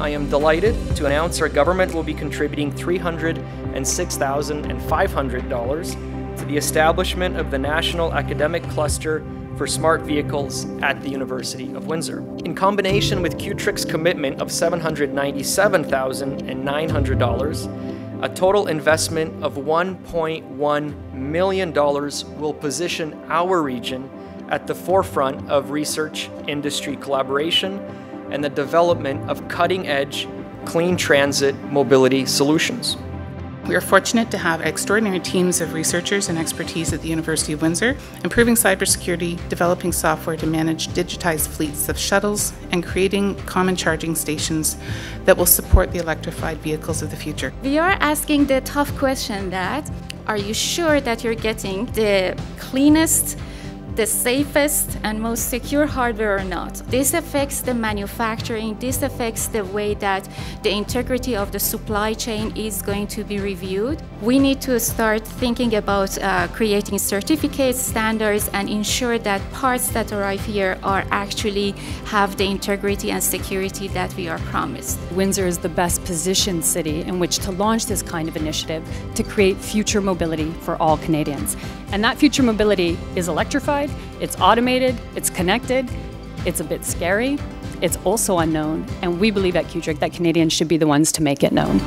I am delighted to announce our government will be contributing $306,500 to the establishment of the National Academic Cluster for Smart Vehicles at the University of Windsor. In combination with CUTRIC's commitment of $797,900, a total investment of $1.1 million will position our region at the forefront of research industry collaboration and the development of cutting edge clean transit mobility solutions. We are fortunate to have extraordinary teams of researchers and expertise at the University of Windsor, improving cybersecurity, developing software to manage digitized fleets of shuttles, and creating common charging stations that will support the electrified vehicles of the future. We are asking the tough question that are you sure that you're getting the cleanest the safest and most secure hardware or not. This affects the manufacturing, this affects the way that the integrity of the supply chain is going to be reviewed. We need to start thinking about uh, creating certificates, standards, and ensure that parts that arrive here are actually have the integrity and security that we are promised. Windsor is the best positioned city in which to launch this kind of initiative to create future mobility for all Canadians. And that future mobility is electrified, it's automated, it's connected, it's a bit scary, it's also unknown, and we believe at CUTRIC that Canadians should be the ones to make it known.